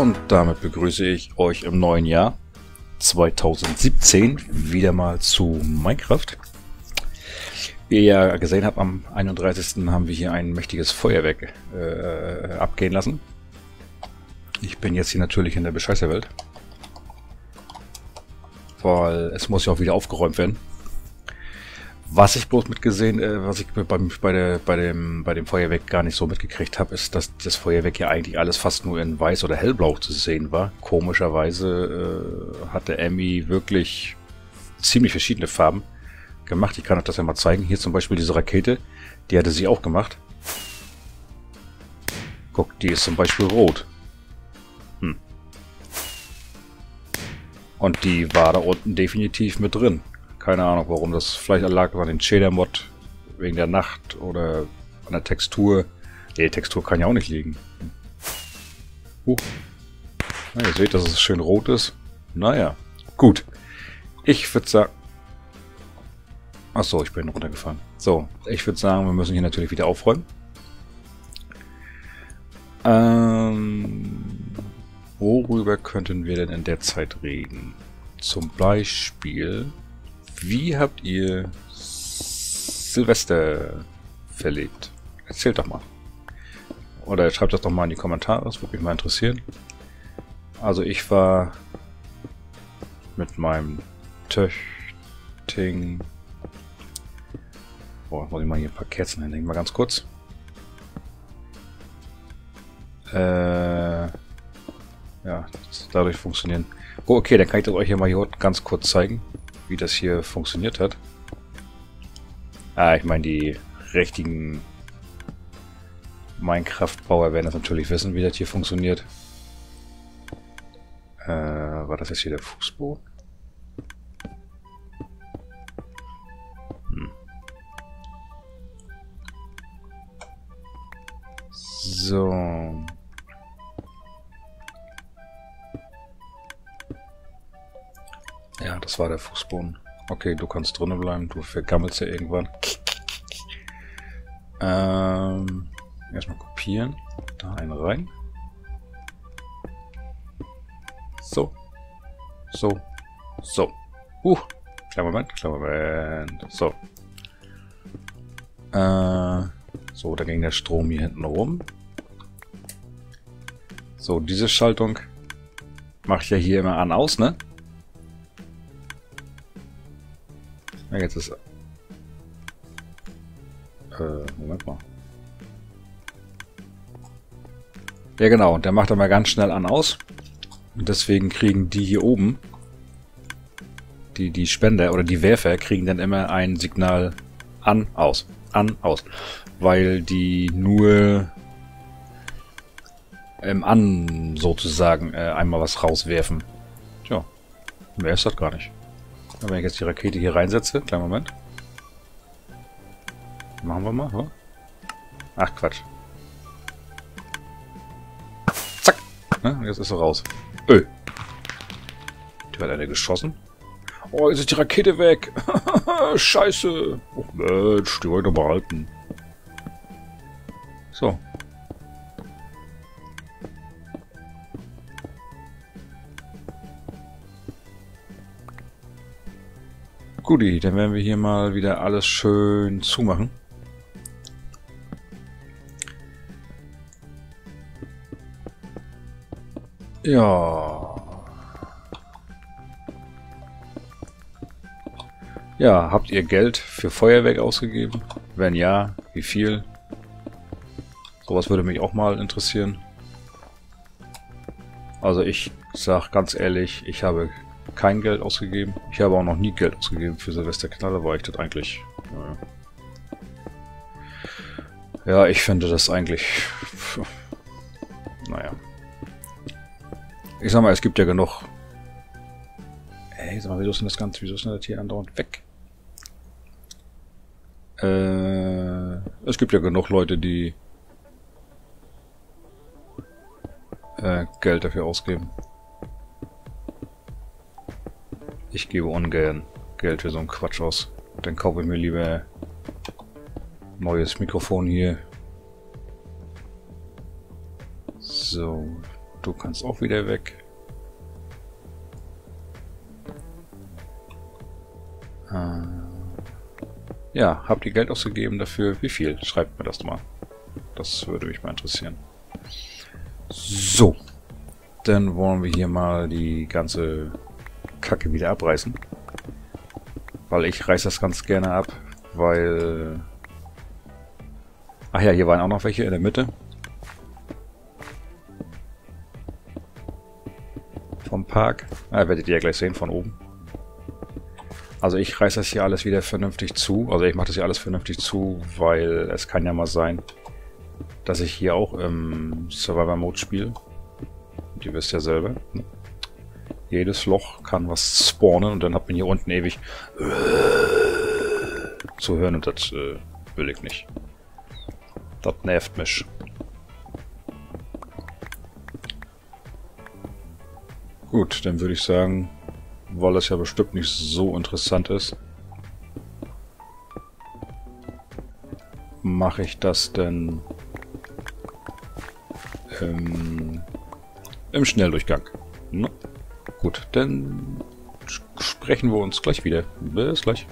Und damit begrüße ich euch im neuen Jahr 2017 wieder mal zu Minecraft. Wie ihr ja gesehen habt, am 31. haben wir hier ein mächtiges Feuerwerk äh, abgehen lassen. Ich bin jetzt hier natürlich in der Bescheißerwelt. Weil es muss ja auch wieder aufgeräumt werden. Was ich bloß mitgesehen, äh, was ich beim, bei, der, bei, dem, bei dem Feuerwerk gar nicht so mitgekriegt habe, ist, dass das Feuerwerk ja eigentlich alles fast nur in weiß oder hellblau zu sehen war. Komischerweise äh, hatte Emmy wirklich ziemlich verschiedene Farben gemacht. Ich kann euch das ja mal zeigen. Hier zum Beispiel diese Rakete, die hatte sie auch gemacht. Guck, die ist zum Beispiel rot. Hm. Und die war da unten definitiv mit drin. Keine Ahnung warum. Das vielleicht lag an den Shader-Mod wegen der Nacht oder an der Textur. Nee, Textur kann ja auch nicht liegen. Uh. Na, ihr seht, dass es schön rot ist. Naja, gut. Ich würde sagen... Achso, ich bin runtergefahren. So, ich würde sagen, wir müssen hier natürlich wieder aufräumen. Ähm, worüber könnten wir denn in der Zeit reden? Zum Beispiel wie habt ihr Silvester verlebt? Erzählt doch mal. Oder schreibt das doch mal in die Kommentare, das würde mich mal interessieren. Also ich war mit meinem Töchting... Boah, muss ich mal hier ein paar Kerzen hinlegen, mal ganz kurz. Äh, ja, dadurch funktionieren. Oh, okay, dann kann ich das euch hier mal hier ganz kurz zeigen wie das hier funktioniert hat. Ah, ich meine, die richtigen Minecraft-Bauer werden das natürlich wissen, wie das hier funktioniert. Äh, war das jetzt hier der Fußboden? Hm. So. War der Fußboden. Okay, du kannst drinnen bleiben, du vergammelst ja irgendwann. Ähm, erstmal kopieren. Da einen rein. So. So. So. Uh. Kleiner Moment, kleiner Moment. So. Äh, so, da ging der Strom hier hinten rum. So, diese Schaltung mache ich ja hier immer an aus, ne? Ja, jetzt ist... Äh, Moment mal. Ja genau, und der macht aber ganz schnell an aus. Und deswegen kriegen die hier oben, die, die Spender oder die Werfer, kriegen dann immer ein Signal an, aus. An, aus. Weil die nur im An sozusagen äh, einmal was rauswerfen. Tja, mehr ist das gar nicht. Wenn ich jetzt die Rakete hier reinsetze, kleinen Moment. Machen wir mal, oder? Ach, Quatsch. Zack! Ne? Jetzt ist sie raus. Öh. Die hat eine geschossen. Oh, jetzt ist die Rakete weg. Scheiße. Oh Mensch, die wollte ich behalten. So, Guti, dann werden wir hier mal wieder alles schön zumachen. Ja. Ja, habt ihr Geld für Feuerwerk ausgegeben? Wenn ja, wie viel? Sowas würde mich auch mal interessieren. Also ich sag ganz ehrlich, ich habe kein Geld ausgegeben. Ich habe auch noch nie Geld ausgegeben für Silvesterknalle, weil ich das eigentlich... Naja. Ja, ich finde das eigentlich... Naja. Ich sag mal, es gibt ja genug... Ey, sag mal, wieso ist denn das Ganze... Wieso ist denn das hier andauernd weg? Äh, es gibt ja genug Leute, die... Äh, Geld dafür ausgeben. Ich gebe ungern Geld für so einen Quatsch aus. Dann kaufe ich mir lieber neues Mikrofon hier. So. Du kannst auch wieder weg. Äh, ja, habt ihr Geld ausgegeben dafür? Wie viel? Schreibt mir das mal. Das würde mich mal interessieren. So. Dann wollen wir hier mal die ganze Kacke wieder abreißen. Weil ich reiß das ganz gerne ab, weil... Ach ja, hier waren auch noch welche in der Mitte. Vom Park. Ah, werdet ihr ja gleich sehen von oben. Also ich reiß das hier alles wieder vernünftig zu. Also ich mache das hier alles vernünftig zu, weil es kann ja mal sein, dass ich hier auch im Survivor-Mode spiele. ihr wisst ja selber. Jedes Loch kann was spawnen und dann hat man hier unten ewig zu hören und das äh, will ich nicht. Das nervt mich. Gut, dann würde ich sagen, weil es ja bestimmt nicht so interessant ist, mache ich das denn im, im Schnelldurchgang. Ne? Gut, dann sprechen wir uns gleich wieder. Bis gleich.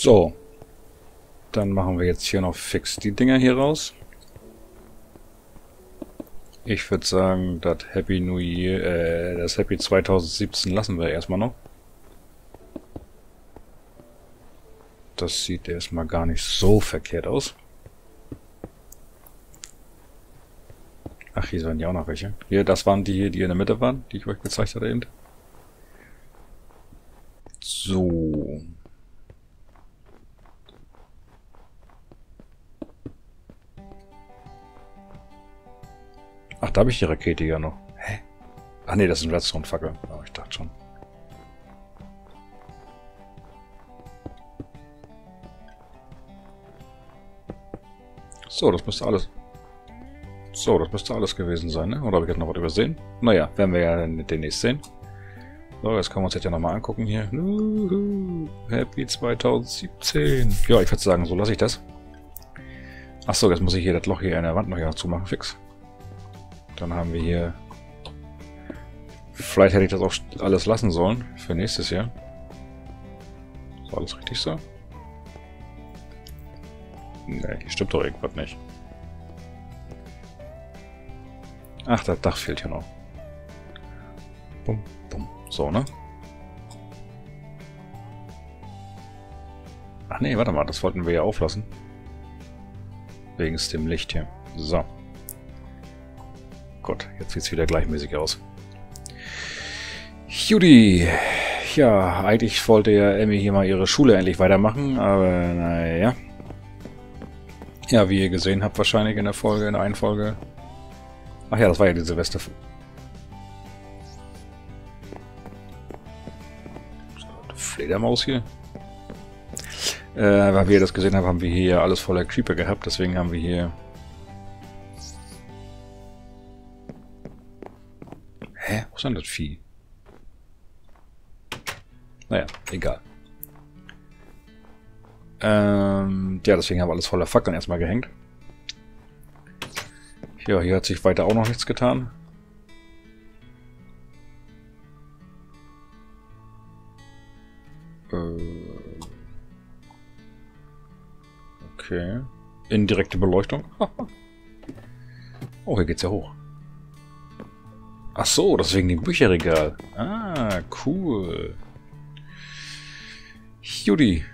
So. Dann machen wir jetzt hier noch fix die Dinger hier raus. Ich würde sagen, das Happy New Year, äh, das Happy 2017 lassen wir erstmal noch. Das sieht erstmal gar nicht so verkehrt aus. Ach, hier waren ja auch noch welche. Hier, das waren die hier, die in der Mitte waren, die ich euch gezeigt hatte eben. So. Ach, da habe ich die Rakete ja noch. Hä? Ach nee, das ist ein Redstone-Fackel. Oh, ich dachte schon. So, das müsste alles... So, das müsste alles gewesen sein, ne? Oder habe ich jetzt noch was übersehen? Naja, werden wir ja demnächst sehen. So, jetzt können wir uns jetzt ja nochmal angucken hier. Uhu, Happy 2017. Ja, ich würde sagen, so lasse ich das. Achso, jetzt muss ich hier das Loch hier in der Wand noch ja zumachen, fix. Dann haben wir hier... Vielleicht hätte ich das auch alles lassen sollen für nächstes Jahr. Ist alles richtig so? Ne, hier stimmt doch irgendwas nicht. Ach, das Dach fehlt hier noch. Bum, bum. So, ne? Ach nee, warte mal, das wollten wir ja auflassen. Wegen dem Licht hier. So. Gut, jetzt sieht es wieder gleichmäßig aus. Judy. Ja, eigentlich wollte ja Emmy hier mal ihre Schule endlich weitermachen, aber naja. Ja, wie ihr gesehen habt wahrscheinlich in der Folge, in der einen Folge. Ach ja, das war ja die Silvester... Fledermaus hier. Äh, weil wir das gesehen haben, haben wir hier alles voller Creeper gehabt, deswegen haben wir hier ist denn das Vieh? Naja, egal. Ähm, ja, deswegen haben wir alles voller Fackeln erstmal gehängt. Ja, hier hat sich weiter auch noch nichts getan. Äh, okay. Indirekte Beleuchtung. oh, hier geht's ja hoch. Ach so, deswegen dem Bücherregal. Ah, cool. Judy.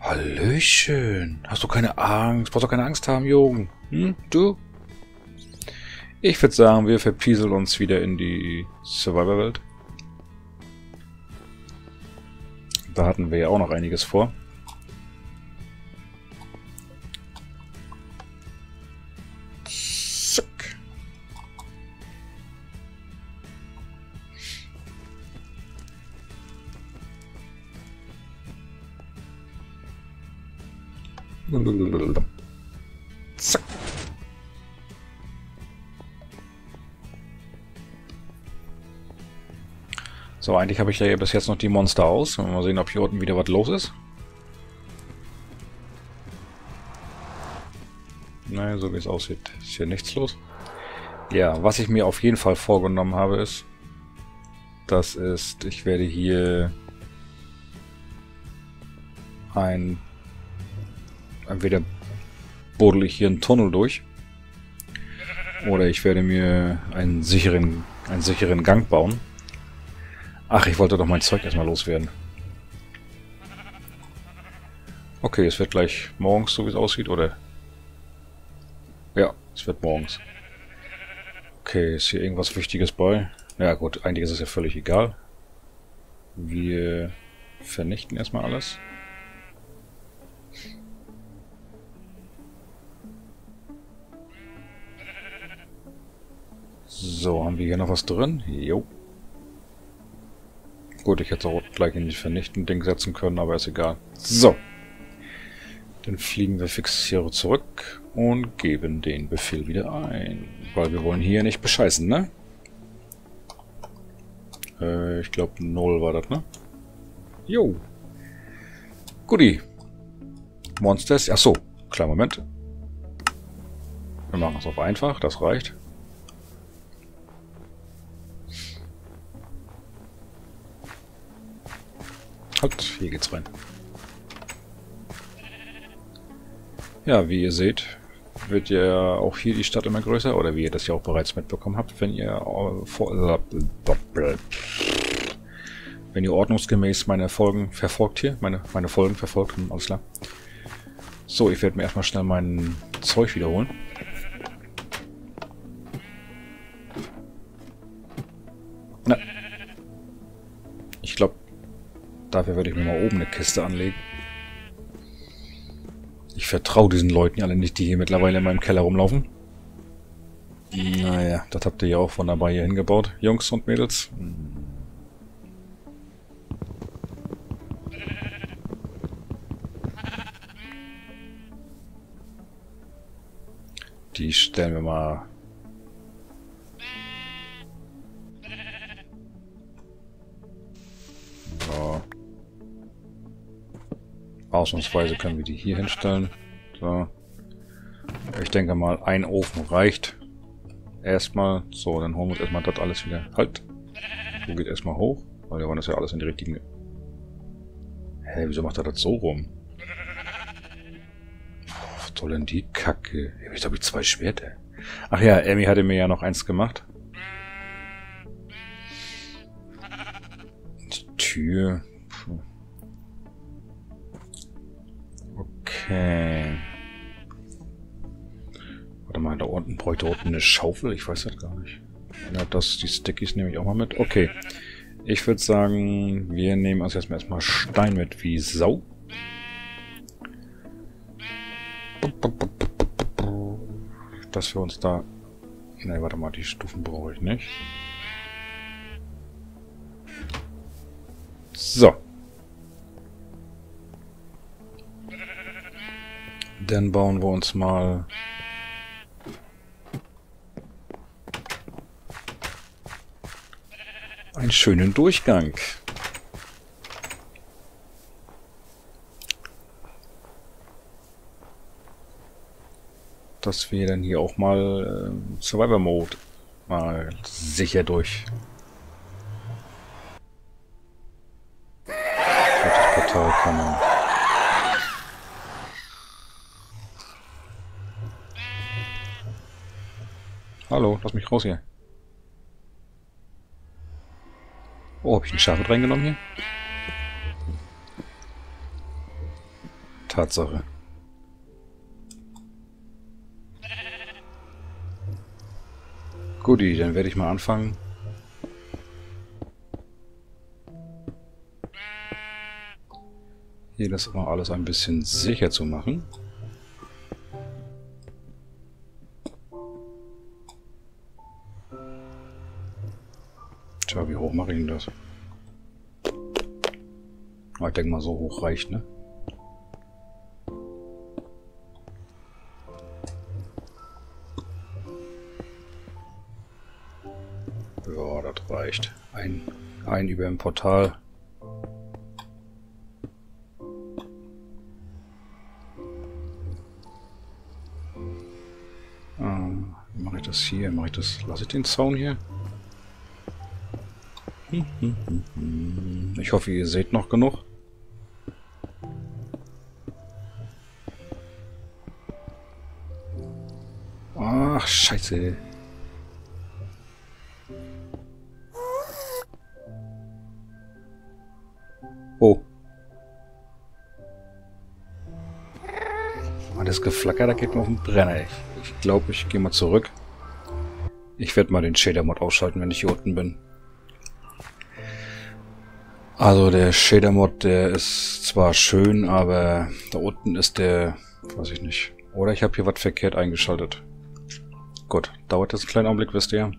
Hallöchen. Hast du keine Angst? Brauchst du keine Angst haben, Jungen? Hm, du? Ich würde sagen, wir verpieseln uns wieder in die Survivor-Welt. Da hatten wir ja auch noch einiges vor. Zack. So, eigentlich habe ich ja bis jetzt noch die Monster aus. Mal sehen, ob hier unten wieder was los ist. Nein, so wie es aussieht, ist hier nichts los. Ja, was ich mir auf jeden Fall vorgenommen habe, ist, das ist, ich werde hier ein entweder buddel ich hier einen Tunnel durch oder ich werde mir einen sicheren, einen sicheren Gang bauen. Ach, ich wollte doch mein Zeug erstmal loswerden. Okay, es wird gleich morgens, so wie es aussieht, oder? Ja, es wird morgens. Okay, ist hier irgendwas Wichtiges bei? Ja gut, eigentlich ist es ja völlig egal. Wir vernichten erstmal alles. So, haben wir hier noch was drin? Jo. Gut, ich hätte auch gleich in die Vernichten-Ding setzen können, aber ist egal. So. Dann fliegen wir fix hier zurück und geben den Befehl wieder ein. Weil wir wollen hier nicht bescheißen, ne? Äh, ich glaube 0 war das, ne? Jo. Guti. Monsters. Achso, kleinen Moment. Wir machen es auf einfach, das reicht. Halt, hier geht's rein. Ja, wie ihr seht, wird ja auch hier die Stadt immer größer, oder wie ihr das ja auch bereits mitbekommen habt, wenn ihr vor, wenn ihr ordnungsgemäß meine Folgen verfolgt hier, meine, meine Folgen verfolgt, alles klar. So, ich werde mir erstmal schnell mein Zeug wiederholen. Dafür würde ich mir mal oben eine Kiste anlegen. Ich vertraue diesen Leuten alle nicht, die hier mittlerweile in meinem Keller rumlaufen. Naja, das habt ihr ja auch wunderbar hier hingebaut, Jungs und Mädels. Die stellen wir mal... Ausnahmsweise können wir die hier hinstellen. So. Ich denke mal, ein Ofen reicht. Erstmal. So, dann holen wir uns erstmal das alles wieder. Halt. So geht erstmal hoch. Weil wir wollen das ja alles in die richtigen... Hä, wieso macht er das so rum? Was soll denn die Kacke? Ich habe ich zwei Schwerter. Ach ja, Emmy hatte mir ja noch eins gemacht. Die Tür. Okay. Warte mal, da unten bräuchte unten eine Schaufel. Ich weiß das gar nicht. Ja, das, die Stickies nehme ich auch mal mit. Okay. Ich würde sagen, wir nehmen uns jetzt erstmal Stein mit wie Sau. Dass wir uns da... Ne, warte mal, die Stufen brauche ich nicht. So. Dann bauen wir uns mal... einen schönen Durchgang. Dass wir dann hier auch mal äh, Survivor Mode mal sicher durch. Portal man. Hallo, lass mich raus hier. Oh, habe ich ein Schaf mit reingenommen hier? Tatsache. Guti, dann werde ich mal anfangen. Hier das mal alles ein bisschen sicher zu machen. Hoch mache ich denn das? Ich denke mal, so hoch reicht, ne? Ja, das reicht. Ein, ein über dem Portal. Ah, mache ich das hier? Mache ich das? Lasse ich den Zaun hier? Ich hoffe, ihr seht noch genug. Ach, scheiße. Oh. Das Geflacker, da geht mir auf den Brenner. Ich, ich glaube, ich gehe mal zurück. Ich werde mal den Shader-Mod ausschalten, wenn ich hier unten bin. Also der Shader-Mod, der ist zwar schön, aber da unten ist der, weiß ich nicht. Oder ich habe hier was verkehrt eingeschaltet. Gut, dauert jetzt einen kleinen Augenblick, wisst ihr.